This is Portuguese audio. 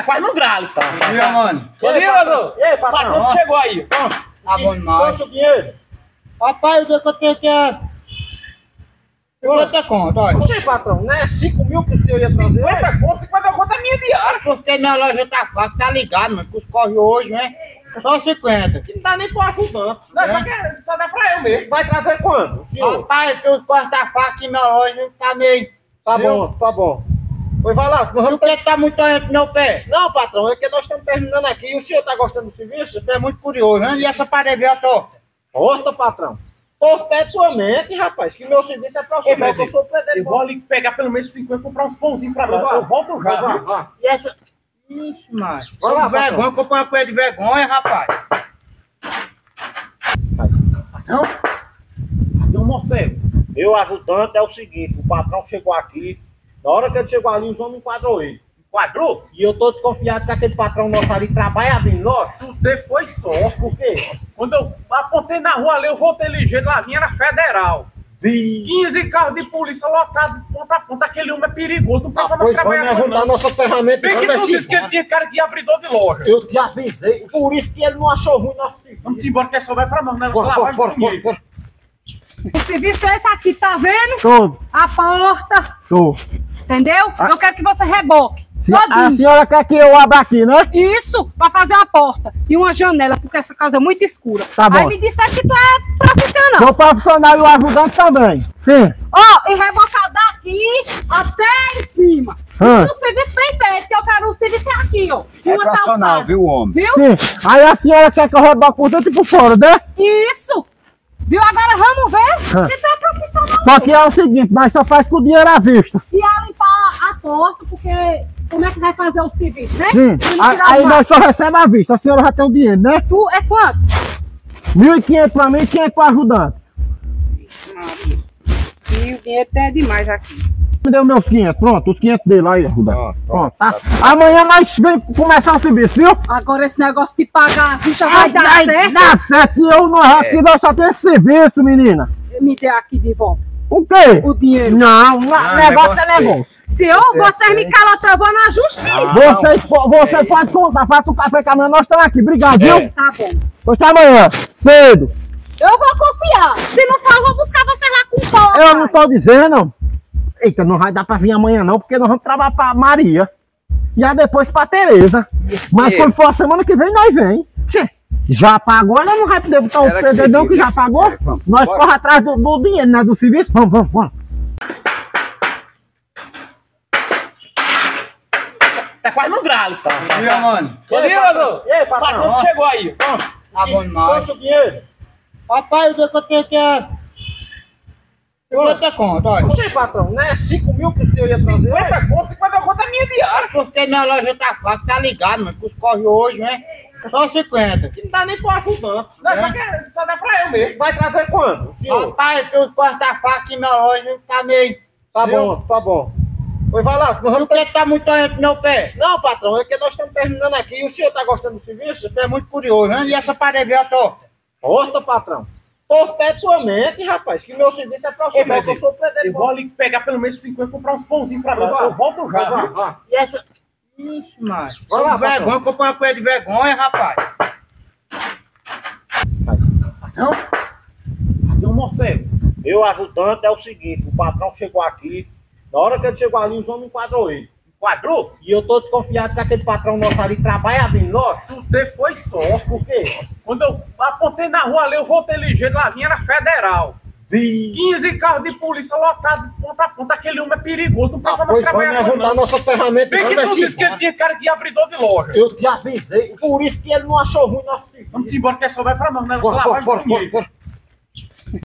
Tá quase no gralo. Tá, tá. Viu, mano? Bom dia, Ladu. E aí, patrão? Patrão chegou aí. Tá bom demais. Quanto o dinheiro? Rapaz, o dia que eu tenho que é... Eu vou ter conta, olha. Poxa, patrão, não é 5 mil que o senhor ia trazer? 50 conto, 50 conto é minha diária. Porque minha loja tá fraca, tá ligado, mano, que os corre hoje, né? Só 50. Não dá nem pro ajudante. Não, É. só, que, só dá pra eu mesmo. Vai trazer quando? O senhor? Rapaz, que os corre tá fraco aqui minha loja, tá meio... Tá Viu? bom, tá bom. Pois vai lá, nós Por vamos que tá muito no meu pé? Não, patrão, é que nós estamos terminando aqui. E o senhor tá gostando do serviço? Você é muito curioso, né? E essa parede veio torta? Gosta, patrão. Torta é tua mente, rapaz, que meu serviço é que eu Deus, sou Eu vou ali pegar pelo menos 50 e comprar uns pãozinhos pra Vai, nós. Eu volto já, Vai, vai. E essa... Ixi, mas... Vai lá, vergonha, comprei uma coisa de vergonha, rapaz. Patrão? Cadê o morcego? Meu ajudante é o seguinte, o patrão chegou aqui, na hora que ele chegou ali, os homens enquadrou ele. Quadrou? E eu tô desconfiado que aquele patrão nosso ali trabalha bem nós. Tu te foi só. Por quê? Quando eu apontei na rua ali, eu voltei ligeiro, lá vinha na federal. Vi. 15 carros de polícia lotados de ponta a ponta. Aquele homem é perigoso, não pode mais Pois vamos trabalhar com juntar nossas ferramentas. Bem que vamos tu embora. disse que ele tinha cara de abridor de loja. Eu te avisei, por isso que ele não achou ruim nosso serviço. Vamos embora que é só vai pra nós, né? Bora, bora, bora, bora. O serviço é esse aqui, tá vendo? Tô, A porta, tô. Entendeu? Eu quero que você reboque. Se- A senhora quer que eu abra aqui, né? Isso, pra fazer uma porta e uma janela, porque essa casa é muito escura. Tá bom. Aí me disseram que tu é profissional. Sou profissional e o ajudante também. Sim. Ó, e rebocar daqui até em cima. Hã? E o serviço bem feito, que eu quero o serviço é aqui, ó. É Uma calçada. viu, homem? Viu? Sim. Aí a senhora quer que eu reboque por dentro e por fora, né? Isso. Viu? Agora vamos ver Hã. se tu é profissional. Só que é o seguinte, nós só faz com o dinheiro à vista. E porta, porque como é que vai fazer o serviço, né? Sim. A- tirar Aí nós só recebemos à vista. A senhora já tem o dinheiro, né? Tu é quanto? 1.500 pra mim e 500 pro ajudante. E o dinheiro até é demais aqui. Me deu meus 500. Pronto, os 500 dele aí, ajudante. Pronto, Pronto, tá? Amanhã nós vem começar o serviço, viu? Agora esse negócio de pagar a ficha vai dar Vai certo. dar certo. E eu não aqui nós só temos serviço, menina. Me dê aqui de volta O quê? o dinheiro. Não, não negócio é negócio. Se eu, vocês me calotam, eu vou na justiça. Vocês, po- você pode contar, faça um café com a nós estamos aqui. Obrigado, viu? Tá bom. Até amanhã, cedo. Eu vou confiar. Se não for, eu vou buscar você lá com fome. Eu não tô dizendo. Eita, não vai dar pra vir amanhã não, porque nós vamos trabalhar pra Maria. E aí depois pra Tereza. Mas quando for a semana que vem, nós vem. Tchê, já pagou, ela não vai poder botar o perdedão que já pagou. Nós corre atrás do, do dinheiro, né? Do serviço. Vamos, vamos, vamos. Tá quase no gralo. Viu, mano? Bom dia, Ladu. E aí, Patrão patrão? chegou aí. Tá bom demais. Quanto o dinheiro? Rapaz, o dia que eu tenho que é... Eu vou ter conta, olha. Poxa, patrão, não é 5 mil que o senhor ia trazer? 50 conto, 50 conto é minha diária. Porque minha loja tá fraca, tá ligado, mano, que os corre hoje, né? Só 50. Não dá nem pro ajudante. Não, É. só, que, só dá pra eu mesmo. Vai trazer quando? Senhor? Rapaz, que os corre tá fraco aqui minha loja, tá meio... Tá Viu? bom, tá bom. Pois vai lá, nós vamos que tá muito gente no meu pé? Não, patrão, é que nós estamos terminando aqui. E o senhor tá gostando do serviço? Você é muito curioso, né? E essa parede veio torta? Gosta, patrão. Torta é rapaz, que meu serviço é pra Ô, você, meu que eu Eu vou ali pegar pelo menos 50 e comprar uns pãozinhos pra. Vai. Eu volto já, Vai, viu? vai. E essa... Ixi, mas... Vai lá, vergonha, comprei uma coisa de vergonha, rapaz. Patrão? Cadê o morcego? Meu ajudante é o seguinte, o patrão chegou aqui, na hora que ele chegou ali, os homens enquadrou ele. Quadrou? E eu tô desconfiado que aquele patrão nosso ali trabalha bem nós. Tu te foi só. Por quê? Quando eu apontei na rua ali, eu voltei ligeiro, lá vinha na federal. Vi. 15 carros de polícia lotados de ponta a ponta. Aquele homem é perigoso, não pode mais Pois vamos trabalhar juntar não. nossas ferramentas. Bem que vamos tu disse que ele tinha cara de abridor de loja. Eu te avisei, por isso que ele não achou ruim nosso serviço. Vamos embora que é só vai pra nós, né? Bora, bora, bora, bora.